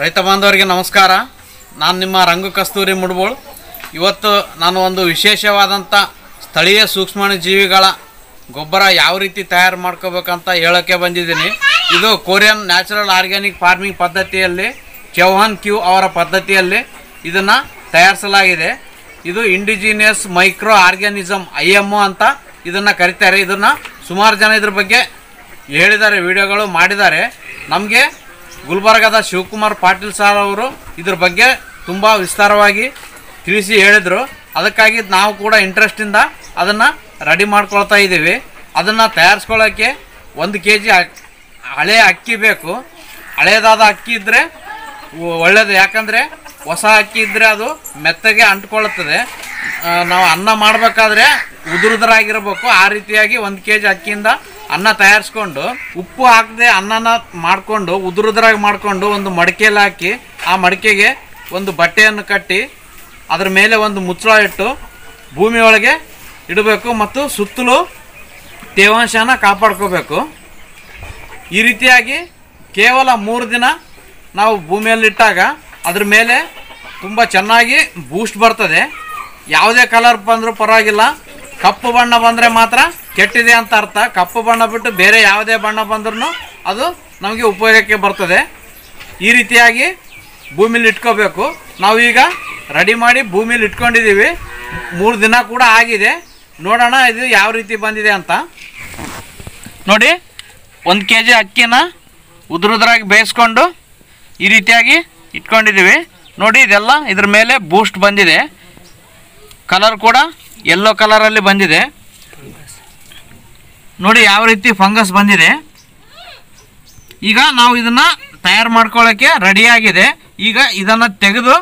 ರೈತ ಬಾಂಧವರಿಗೆ ನಮಸ್ಕಾರ. ನಾನು ನಿಮ್ಮ ರಂಗು ಕಸ್ತೂರಿ ಮುಡ್ಬೋಳು. ಇವತ್ತು ನಾನು ಒಂದು ವಿಶೇಷವಾದಂಥ ಸ್ಥಳೀಯ ಸೂಕ್ಷ್ಮಾಣು ಜೀವಿಗಳ ಗೊಬ್ಬರ ಯಾವ ರೀತಿ ತಯಾರು ಮಾಡ್ಕೋಬೇಕಂತ ಹೇಳೋಕ್ಕೆ ಬಂದಿದ್ದೀನಿ. ಇದು ಕೊರಿಯನ್ ನ್ಯಾಚುರಲ್ ಆರ್ಗ್ಯಾನಿಕ್ ಫಾರ್ಮಿಂಗ್ ಪದ್ಧತಿಯಲ್ಲಿ ಚೌಹಾನ್ ಕ್ಯೂ ಅವರ ಪದ್ಧತಿಯಲ್ಲಿ ಇದನ್ನು ತಯಾರಿಸಲಾಗಿದೆ. ಇದು indigenous micro organism I M ಅಂತ ಇದನ್ನು ಕರಿತಾರೆ. ಇದನ್ನು ಸುಮಾರು ಜನ ಇದ್ರ ಬಗ್ಗೆ ಹೇಳಿದ್ದಾರೆ, ವಿಡಿಯೋಗಳು ಮಾಡಿದ್ದಾರೆ. ನಮಗೆ ಗುಲ್ಬರ್ಗದ ಶಿವಕುಮಾರ್ ಪಾಟೀಲ್ ಸರ್ ಅವರು ಇದ್ರ ಬಗ್ಗೆ ತುಂಬ ವಿಸ್ತಾರವಾಗಿ ತಿಳಿಸಿ ಹೇಳಿದರು. ಅದಕ್ಕಾಗಿ ನಾವು ಕೂಡ ಇಂಟ್ರೆಸ್ಟಿಂದ ಅದನ್ನು ರೆಡಿ ಮಾಡ್ಕೊಳ್ತಾ ಇದ್ದೀವಿ. ಅದನ್ನು ತಯಾರಿಸ್ಕೊಳ್ಳೋಕ್ಕೆ ಒಂದು ಕೆ ಜಿ ಹಳೆ ಅಕ್ಕಿ ಬೇಕು. ಹಳೆಯದಾದ ಅಕ್ಕಿ ಇದ್ದರೆ ಒಳ್ಳೆಯದು ಯಾಕಂದರೆ ಹೊಸ ಅಕ್ಕಿ ಇದ್ದರೆ ಅದು ಮೆತ್ತಗೆ ಅಂಟ್ಕೊಳ್ಳುತ್ತದೆ ನಾವು ಅನ್ನ ಮಾಡಬೇಕಾದ್ರೆ ಉದುರುದ್ರಾಗಿರ್ಬೇಕು. ಆ ರೀತಿಯಾಗಿ ಒಂದು ಕೆ ಜಿ ಅಕ್ಕಿಯಿಂದ ಅನ್ನ ತಯಾರಿಸ್ಕೊಂಡು ಉಪ್ಪು ಹಾಕದೆ ಅನ್ನನ ಮಾಡಿಕೊಂಡು, ಉದುರುದ್ರಾಗಿ ಮಾಡಿಕೊಂಡು ಒಂದು ಮಡಿಕೆಯಲ್ಲಿ ಹಾಕಿ, ಆ ಮಡಿಕೆಗೆ ಒಂದು ಬಟ್ಟೆಯನ್ನು ಕಟ್ಟಿ, ಅದರ ಮೇಲೆ ಒಂದು ಮುಚ್ಚಳ ಇಟ್ಟು ಭೂಮಿಯೊಳಗೆ ಇಡಬೇಕು ಮತ್ತು ಸುತ್ತಲೂ ತೇವಾಂಶನ ಕಾಪಾಡ್ಕೋಬೇಕು. ಈ ರೀತಿಯಾಗಿ ಕೇವಲ ಮೂರು ದಿನ ನಾವು ಭೂಮಿಯಲ್ಲಿಟ್ಟಾಗ ಅದ್ರ ಮೇಲೆ ತುಂಬ ಚೆನ್ನಾಗಿ ಬೂಸ್ಟ್ ಬರ್ತದೆ. ಯಾವುದೇ ಕಲರ್ ಬಂದರೂ ಪರವಾಗಿಲ್ಲ. ಕಪ್ಪು ಬಣ್ಣ ಬಂದರೆ ಮಾತ್ರ ಕೆಟ್ಟಿದೆ ಅಂತ ಅರ್ಥ. ಕಪ್ಪು ಬಣ್ಣ ಬಿಟ್ಟು ಬೇರೆ ಯಾವುದೇ ಬಣ್ಣ ಬಂದ್ರೂ ಅದು ನಮಗೆ ಉಪಯೋಗಕ್ಕೆ ಬರ್ತದೆ. ಈ ರೀತಿಯಾಗಿ ಭೂಮಿಲಿ ಇಟ್ಕೋಬೇಕು. ನಾವೀಗ ರೆಡಿ ಮಾಡಿ ಭೂಮಿಲಿ ಇಟ್ಕೊಂಡಿದ್ದೀವಿ. ಮೂರು ದಿನ ಕೂಡ ಆಗಿದೆ. ನೋಡೋಣ ಇದು ಯಾವ ರೀತಿ ಬಂದಿದೆ ಅಂತ. ನೋಡಿ, ಒಂದು ಕೆ ಜಿ ಅಕ್ಕಿನ ಉದುರುದ್ರಾಗಿ ಬೇಯಿಸ್ಕೊಂಡು ಈ ರೀತಿಯಾಗಿ ಇಟ್ಕೊಂಡಿದ್ದೀವಿ. ನೋಡಿ, ಇದೆಲ್ಲ ಇದ್ರ ಮೇಲೆ ಬೂಸ್ಟ್ ಬಂದಿದೆ. ಕಲರ್ ಕೂಡ ಯೆಲ್ಲೋ ಕಲರಲ್ಲಿ ಬಂದಿದೆ. ನೋಡಿ ಯಾವ ರೀತಿ ಫಂಗಸ್ ಬಂದಿದೆ. ಈಗ ನಾವು ಇದನ್ನು ತಯಾರು ಮಾಡ್ಕೊಳ್ಳೋಕ್ಕೆ ರೆಡಿಯಾಗಿದೆ ಈಗ ಇದನ್ನು ತೆಗೆದು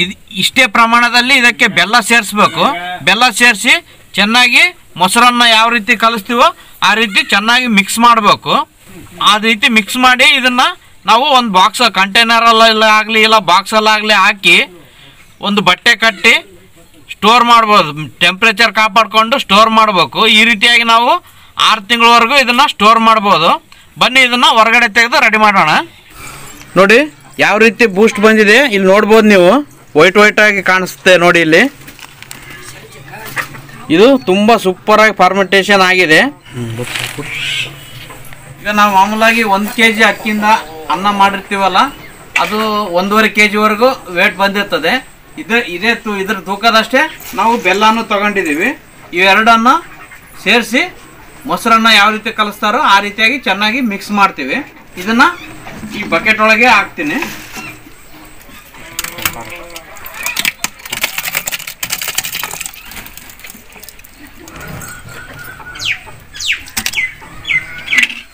ಇದು ಇಷ್ಟೇ ಪ್ರಮಾಣದಲ್ಲಿ ಇದಕ್ಕೆ ಬೆಲ್ಲ ಸೇರಿಸ್ಬೇಕು. ಬೆಲ್ಲ ಸೇರಿಸಿ ಚೆನ್ನಾಗಿ ಮೊಸರನ್ನು ಯಾವ ರೀತಿ ಕಲಿಸ್ತೀವೋ ಆ ರೀತಿ ಚೆನ್ನಾಗಿ ಮಿಕ್ಸ್ ಮಾಡಬೇಕು. ಆ ರೀತಿ ಮಿಕ್ಸ್ ಮಾಡಿ ಇದನ್ನು ನಾವು ಒಂದು ಬಾಕ್ಸ್ ಕಂಟೈನರಲ್ಲಿ ಆಗಲಿ ಇಲ್ಲ ಬಾಕ್ಸಲ್ಲಾಗಲಿ ಹಾಕಿ ಒಂದು ಬಟ್ಟೆ ಕಟ್ಟಿ ಸ್ಟೋರ್ ಮಾಡ್ಬೋದು. ಟೆಂಪ್ರೇಚರ್ ಕಾಪಾಡಿಕೊಂಡು ಸ್ಟೋರ್ ಮಾಡಬೇಕು. ಈ ರೀತಿಯಾಗಿ ನಾವು ಆರು ತಿಂಗಳವರೆಗೂ ಇದನ್ನು ಸ್ಟೋರ್ ಮಾಡ್ಬೋದು. ಬನ್ನಿ ಇದನ್ನು ಹೊರಗಡೆ ತೆಗೆದು ರೆಡಿ ಮಾಡೋಣ. ನೋಡಿ ಯಾವ ರೀತಿ ಬೂಸ್ಟ್ ಬಂದಿದೆ ಇಲ್ಲಿ ನೋಡ್ಬೋದು ನೀವು. ವೈಟ್ ವೈಟ್ ಆಗಿ ಕಾಣಿಸುತ್ತೆ ನೋಡಿ ಇಲ್ಲಿ. ಇದು ತುಂಬ ಸೂಪರಾಗಿ ಆಗಿ ಫಾರ್ಮೆಂಟೇಷನ್ ಆಗಿದೆ. ಈಗ ನಾವು ಮಾಮೂಲಾಗಿ ಒಂದು ಕೆ ಜಿ ಅಕ್ಕಿಯಿಂದ ಅನ್ನ ಮಾಡಿರ್ತೀವಲ್ಲ ಅದು ಒಂದೂವರೆ ಕೆ ಜಿವರೆಗೂ ವೇಟ್ ಬಂದಿರ್ತದೆ. ಇದು, ಇದೇ ತು ಇದ್ರ ತೂಕದಷ್ಟೇ ನಾವು ಬೆಲ್ಲನೂ ತಗೊಂಡಿದ್ದೀವಿ. ಇವೆರಡನ್ನು ಸೇರಿಸಿ ಮೊಸರನ್ನ ಯಾವ ರೀತಿ ಕಲಿಸ್ತಾರೋ ಆ ರೀತಿಯಾಗಿ ಚೆನ್ನಾಗಿ ಮಿಕ್ಸ್ ಮಾಡ್ತೀವಿ. ಇದನ್ನು ಈ ಬಕೆಟ್ ಒಳಗೆ ಹಾಕ್ತೀನಿ.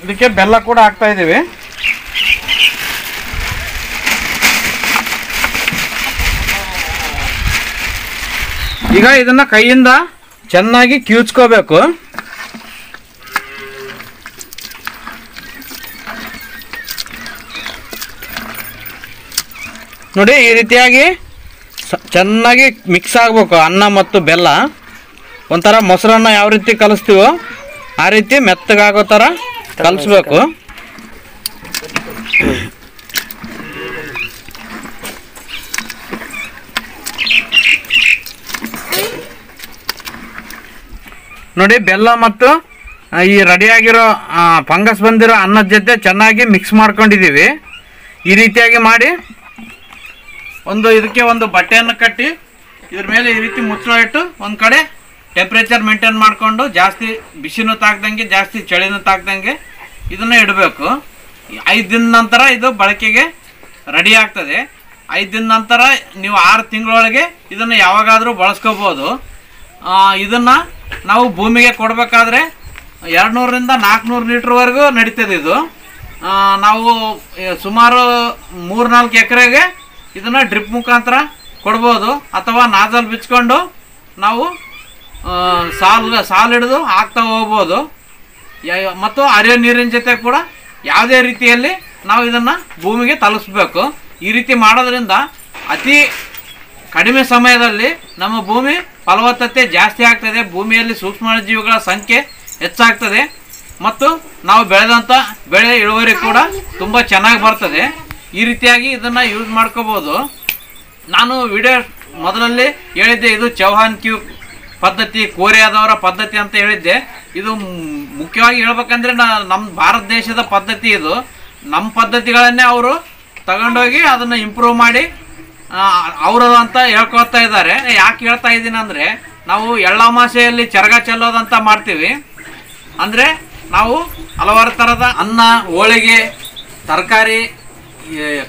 ಇದಕ್ಕೆ ಬೆಲ್ಲ ಕೂಡ ಹಾಕ್ತಾ ಇದ್ದೀವಿ. ಈಗ ಇದನ್ನ ಕೈಯಿಂದ ಚೆನ್ನಾಗಿ ಕಿವುಚ್ಕೋಬೇಕು. ನೋಡಿ, ಈ ರೀತಿಯಾಗಿ ಚೆನ್ನಾಗಿ ಮಿಕ್ಸ್ ಆಗಬೇಕು, ಅನ್ನ ಮತ್ತು ಬೆಲ್ಲ. ಒಂಥರ ಮೊಸರನ್ನ ಯಾವ ರೀತಿ ಕಲಿಸ್ತೀವೋ, ಆ ರೀತಿ ಮೆತ್ತಗಾಗೋ ಥರ ಕಲಿಸ್ಬೇಕು. ನೋಡಿ ಬೆಲ್ಲ ಮತ್ತು ಈ ರೆಡಿಯಾಗಿರೋ ಫಂಗಸ್ ಬಂದಿರೋ ಅನ್ನದ ಜೊತೆ ಚೆನ್ನಾಗಿ ಮಿಕ್ಸ್ ಮಾಡ್ಕೊಂಡಿದ್ದೀವಿ. ಈ ರೀತಿಯಾಗಿ ಮಾಡಿ, ಒಂದು ಇದಕ್ಕೆ ಒಂದು ಬಟ್ಟೆಯನ್ನು ಕಟ್ಟಿ, ಇದ್ರ ಮೇಲೆ ಈ ರೀತಿ ಮುಚ್ಚಳ ಇಟ್ಟು ಒಂದು ಕಡೆ ಟೆಂಪ್ರೇಚರ್ ಮೇಂಟೈನ್ ಮಾಡಿಕೊಂಡು ಜಾಸ್ತಿ ಬಿಸಿನೂ ತಾಗ್ದಂಗೆ, ಜಾಸ್ತಿ ಚಳಿನೂ ತಾಗ್ದಂಗೆ ಇದನ್ನು ಇಡಬೇಕು. ಐದು ದಿನ ನಂತರ ಇದು ಬಳಕೆಗೆ ರೆಡಿ ಆಗ್ತದೆ. ಐದು ದಿನ ನಂತರ ನೀವು ಆರು ತಿಂಗಳೊಳಗೆ ಇದನ್ನು ಯಾವಾಗಾದರೂ ಬಳಸ್ಕೋಬೋದು. ಇದನ್ನು ನಾವು ಭೂಮಿಗೆ ಕೊಡಬೇಕಾದ್ರೆ ಎರಡು ನೂರರಿಂದ ನಾಲ್ಕುನೂರು ಲೀಟ್ರ್ವರೆಗೂ ನಡೀತದೆ ಇದು. ನಾವು ಸುಮಾರು ಮೂರು ನಾಲ್ಕು ಎಕರೆಗೆ ಇದನ್ನು ಡ್ರಿಪ್ ಮುಖಾಂತರ ಕೊಡ್ಬೋದು. ಅಥವಾ ನಾಜಲ್ ಬಿಚ್ಕೊಂಡು ನಾವು ಸಾಲು, ಸಾಲ್ ಹಿಡಿದು ಹಾಕ್ತಾ ಹೋಗ್ಬೋದು. ಮತ್ತು ಹರಿಯೋ ನೀರಿನ ಜೊತೆ ಕೂಡ ಯಾವುದೇ ರೀತಿಯಲ್ಲಿ ನಾವು ಇದನ್ನು ಭೂಮಿಗೆ ತಲುಪಿಸ್ಬೇಕು ಈ ರೀತಿ ಮಾಡೋದ್ರಿಂದ ಅತಿ ಕಡಿಮೆ ಸಮಯದಲ್ಲಿ ನಮ್ಮ ಭೂಮಿ ಫಲವತ್ತತೆ ಜಾಸ್ತಿ ಆಗ್ತದೆ. ಭೂಮಿಯಲ್ಲಿ ಸೂಕ್ಷ್ಮ ಜೀವಿಗಳ ಸಂಖ್ಯೆ ಹೆಚ್ಚಾಗ್ತದೆ. ಮತ್ತು ನಾವು ಬೆಳೆದಂಥ ಬೆಳೆ ಇಳುವರಿ ಕೂಡ ತುಂಬ ಚೆನ್ನಾಗಿ ಬರ್ತದೆ. ಈ ರೀತಿಯಾಗಿ ಇದನ್ನು ಯೂಸ್ ಮಾಡ್ಕೋಬೋದು. ನಾನು ವಿಡಿಯೋ ಮೊದಲಲ್ಲಿ ಹೇಳಿದ್ದೆ, ಇದು ಚೌಹಾನ್ ಕ್ಯೂ ಪದ್ಧತಿ ಕೋರಿಯಾದವರ ಪದ್ಧತಿ ಅಂತ ಹೇಳಿದ್ದೆ. ಇದು ಮುಖ್ಯವಾಗಿ ಹೇಳ್ಬೇಕಂದ್ರೆ ನಮ್ಮ ಭಾರತ ದೇಶದ ಪದ್ಧತಿ ಇದು. ನಮ್ಮ ಪದ್ಧತಿಗಳನ್ನೇ ಅವರು ತಗೊಂಡೋಗಿ ಅದನ್ನು ಇಂಪ್ರೂವ್ ಮಾಡಿ ಅವರು ಅಂತ ಹೇಳ್ಕೊಳ್ತಾ ಇದ್ದಾರೆ. ಯಾಕೆ ಹೇಳ್ತಾ ಇದ್ದೀನಿ ಅಂದರೆ, ನಾವು ಎಳ್ಳಮಾಸೆಯಲ್ಲಿ ಚರಗ ಚೆಲ್ಲೋದಂತ ಮಾಡ್ತೀವಿ. ಅಂದರೆ, ನಾವು ಹಲವಾರು ಥರದ ಅನ್ನ, ಹೋಳಿಗೆ, ತರಕಾರಿ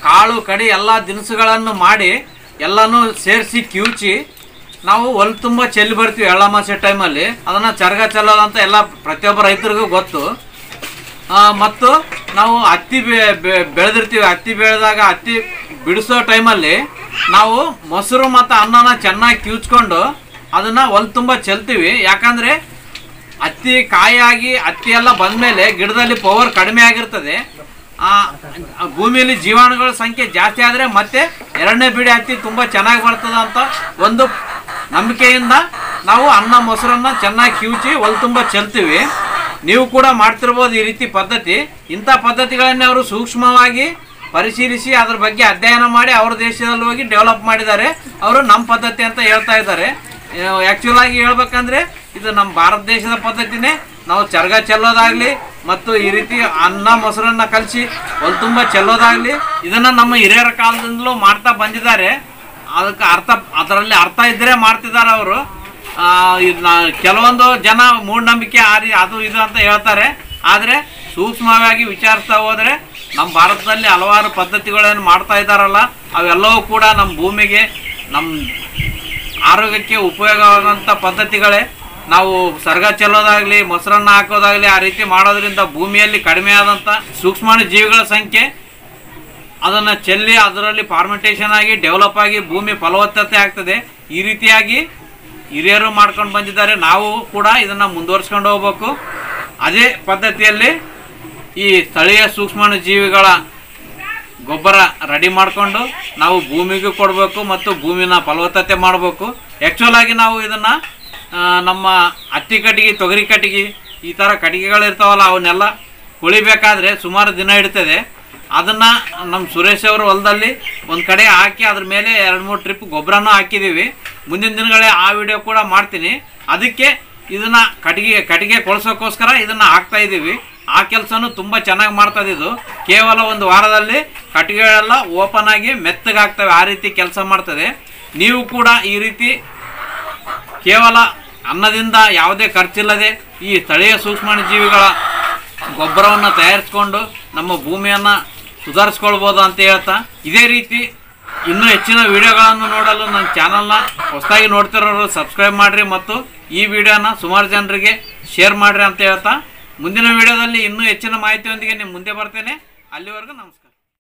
ಕಾಳು, ಕಡಿ ಎಲ್ಲ ದಿನಸುಗಳನ್ನು ಮಾಡಿ ಎಲ್ಲನೂ ಸೇರಿಸಿ ಕಿವುಚಿ ನಾವು ಹೊಲ ತುಂಬ ಚೆಲ್ಲಿ ಬರ್ತೀವಿ ಎಳ್ಳಮಾಸೆ ಟೈಮಲ್ಲಿ. ಅದನ್ನು ಚರಗ ಚೆಲ್ಲೋದಂತ ಎಲ್ಲ ಪ್ರತಿಯೊಬ್ಬ ರೈತರಿಗೂ ಗೊತ್ತು. ಮತ್ತು ನಾವು ಹತ್ತಿ ಬೆಳೆದಿರ್ತೀವಿ. ಹತ್ತಿ ಬೆಳೆದಾಗ ಹತ್ತಿ ಬಿಡಿಸೋ ಟೈಮಲ್ಲಿ ನಾವು ಮೊಸರು ಮತ್ತು ಅನ್ನನ ಚೆನ್ನಾಗಿ ಕಿವುಚ್ಕೊಂಡು ಅದನ್ನು ಹೊಲ್ ತುಂಬ ಚೆಲ್ತೀವಿ. ಯಾಕಂದರೆ ಹತ್ತಿ ಕಾಯಾಗಿ ಹತ್ತಿ ಎಲ್ಲ ಬಂದಮೇಲೆ ಗಿಡದಲ್ಲಿ ಪವರ್ ಕಡಿಮೆ ಆಗಿರ್ತದೆ. ಭೂಮಿಯಲ್ಲಿ ಜೀವಾಣುಗಳ ಸಂಖ್ಯೆ ಜಾಸ್ತಿ ಆದರೆ ಮತ್ತೆ ಎರಡನೇ ಬಿಡಿ ಹತ್ತಿ ತುಂಬ ಚೆನ್ನಾಗಿ ಬರ್ತದೆ ಅಂತ ಒಂದು ನಂಬಿಕೆಯಿಂದ ನಾವು ಅನ್ನ ಮೊಸರನ್ನ ಚೆನ್ನಾಗಿ ಕಿವುಚಿ ಹೊಲ್ ತುಂಬ ಚೆಲ್ತೀವಿ. ನೀವು ಕೂಡ ಮಾಡ್ತಿರ್ಬೋದು ಈ ರೀತಿ ಪದ್ಧತಿ. ಇಂಥ ಪದ್ಧತಿಗಳನ್ನೇ ಅವರು ಸೂಕ್ಷ್ಮವಾಗಿ ಪರಿಶೀಲಿಸಿ ಅದ್ರ ಬಗ್ಗೆ ಅಧ್ಯಯನ ಮಾಡಿ ಅವ್ರ ದೇಶದಲ್ಲಿ ಹೋಗಿ ಡೆವಲಪ್ ಮಾಡಿದ್ದಾರೆ. ಅವರು ನಮ್ಮ ಪದ್ಧತಿ ಅಂತ ಹೇಳ್ತಾ ಇದ್ದಾರೆ. ಆ್ಯಕ್ಚುಲ್ ಆಗಿ ಹೇಳ್ಬೇಕಂದ್ರೆ ಇದು ನಮ್ಮ ಭಾರತ ದೇಶದ ಪದ್ಧತಿನೇ. ನಾವು ಚರ್ಗ ಚೆಲ್ಲೋದಾಗ್ಲಿ ಮತ್ತು ಈ ರೀತಿ ಅನ್ನ, ಮೊಸರನ್ನ ಕಲಸಿ ಒಂದು ತುಂಬ ಚೆಲ್ಲೋದಾಗ್ಲಿ ಇದನ್ನ ನಮ್ಮ ಹಿರಿಯರ ಕಾಲದಿಂದಲೂ ಮಾಡ್ತಾ ಬಂದಿದ್ದಾರೆ. ಅದಕ್ಕೆ ಅರ್ಥ, ಅದರಲ್ಲಿ ಅರ್ಥ ಇದ್ದರೆ ಮಾಡ್ತಿದ್ದಾರೆ ಅವರು. ಕೆಲವೊಂದು ಜನ ಮೂಢನಂಬಿಕೆ ಆರಿ ಅದು ಇದು ಅಂತ ಹೇಳ್ತಾರೆ. ಆದರೆ ಸೂಕ್ಷ್ಮವಾಗಿ ವಿಚಾರಿಸ್ತಾ ಹೋದರೆ ನಮ್ಮ ಭಾರತದಲ್ಲಿ ಹಲವಾರು ಪದ್ಧತಿಗಳನ್ನು ಮಾಡ್ತಾ ಇದ್ದಾರಲ್ಲ, ಅವೆಲ್ಲವೂ ಕೂಡ ನಮ್ಮ ಭೂಮಿಗೆ, ನಮ್ಮ ಆರೋಗ್ಯಕ್ಕೆ ಉಪಯೋಗವಾಗುವಂಥ ಪದ್ಧತಿಗಳೇ. ನಾವು ಸರ್ಗ ಚೆಲ್ಲೋದಾಗಲಿ, ಮೊಸರನ್ನ ಹಾಕೋದಾಗಲಿ ಆ ರೀತಿ ಮಾಡೋದ್ರಿಂದ ಭೂಮಿಯಲ್ಲಿ ಕಡಿಮೆ ಆದಂಥ ಸೂಕ್ಷ್ಮಾಣು ಜೀವಿಗಳ ಸಂಖ್ಯೆ, ಅದನ್ನು ಚೆಲ್ಲಿ ಅದರಲ್ಲಿ ಫಾರ್ಮೆಂಟೇಷನ್ ಆಗಿ ಡೆವಲಪ್ ಆಗಿ ಭೂಮಿ ಫಲವತ್ತತೆ ಆಗ್ತದೆ. ಈ ರೀತಿಯಾಗಿ ಹಿರಿಯರು ಮಾಡ್ಕೊಂಡು ಬಂದಿದ್ದಾರೆ. ನಾವು ಕೂಡ ಇದನ್ನು ಮುಂದುವರ್ಸ್ಕೊಂಡು ಹೋಗ್ಬೇಕು. ಅದೇ ಪದ್ಧತಿಯಲ್ಲಿ ಈ ಸ್ಥಳೀಯ ಸೂಕ್ಷ್ಮಾಣು ಜೀವಿಗಳ ಗೊಬ್ಬರ ರೆಡಿ ಮಾಡಿಕೊಂಡು ನಾವು ಭೂಮಿಗೂ ಕೊಡಬೇಕು ಮತ್ತು ಭೂಮಿನ ಫಲವತ್ತತೆ ಮಾಡಬೇಕು. ಆ್ಯಕ್ಚುಲ್ ಆಗಿ ನಾವು ಇದನ್ನು ನಮ್ಮ ಹತ್ತಿ ಕಟ್ಟಿಗೆ, ತೊಗರಿ ಕಟ್ಟಿಗೆ, ಈ ಥರ ಕಟ್ಟಿಗೆಗಳು ಇರ್ತಾವಲ್ಲ, ಅವನ್ನೆಲ್ಲ ಕುಳಿಬೇಕಾದ್ರೆ ಸುಮಾರು ದಿನ ಇಡ್ತದೆ ಅದನ್ನು ನಮ್ಮ ಸುರೇಶ್ ಅವರು ಹೊಲದಲ್ಲಿ ಒಂದು ಕಡೆ ಹಾಕಿ ಅದ್ರ ಮೇಲೆ ಎರಡು ಮೂರು ಟ್ರಿಪ್ ಗೊಬ್ಬರನೂ ಹಾಕಿದ್ದೀವಿ ಮುಂದಿನ ದಿನಗಳೇ ಆ ವಿಡಿಯೋ ಕೂಡ ಮಾಡ್ತೀನಿ. ಅದಕ್ಕೆ ಇದನ್ನು ಕಟ್ಟಿಗೆ ಕಟ್ಟಿಗೆ ಕೊಳಿಸೋಕ್ಕೋಸ್ಕರ ಇದನ್ನು ಹಾಕ್ತಾ ಇದ್ದೀವಿ ಆ ಕೆಲಸನೂ ತುಂಬ ಚೆನ್ನಾಗಿ ಮಾಡ್ತದೆ ಇದು ಕೇವಲ ಒಂದು ವಾರದಲ್ಲಿ ಕಟ್ಟಿಗೆಗಳೆಲ್ಲ ಓಪನ್ ಆಗಿ ಮೆತ್ತಗಾಗ್ತವೆ, ಆ ರೀತಿ ಕೆಲಸ ಮಾಡ್ತದೆ. ನೀವು ಕೂಡ ಈ ರೀತಿ ಕೇವಲ ಅನ್ನದಿಂದ ಯಾವುದೇ ಖರ್ಚಿಲ್ಲದೆ ಈ ಸ್ಥಳೀಯ ಸೂಕ್ಷ್ಮಣಜೀವಿಗಳ ಗೊಬ್ಬರವನ್ನು ತಯಾರಿಸ್ಕೊಂಡು ನಮ್ಮ ಭೂಮಿಯನ್ನು ಸುಧಾರಿಸ್ಕೊಳ್ಬೋದು ಅಂತ ಹೇಳ್ತಾ, ಇದೇ ರೀತಿ ಇನ್ನೂ ಹೆಚ್ಚಿನ ವಿಡಿಯೋಗಳನ್ನು ನೋಡಲು ನನ್ನ ಚಾನಲ್ನ ಹೊಸದಾಗಿ ನೋಡ್ತಿರೋರು ಸಬ್ಸ್ಕ್ರೈಬ್ ಮಾಡಿರಿ ಮತ್ತು ಈ ವಿಡಿಯೋನ ಸುಮಾರು ಜನರಿಗೆ ಶೇರ್ ಮಾಡಿರಿ ಅಂತ ಹೇಳ್ತಾ ಮುಂದಿನ ವಿಡಿಯೋದಲ್ಲಿ ಇನ್ನೂ ಹೆಚ್ಚಿನ ಮಾಹಿತಿಯೊಂದಿಗೆ ನಿಮ್ಮ ಮುಂದೆ ಬರ್ತೇನೆ ಅಲ್ಲಿವರೆಗೂ ನಮಸ್ಕಾರ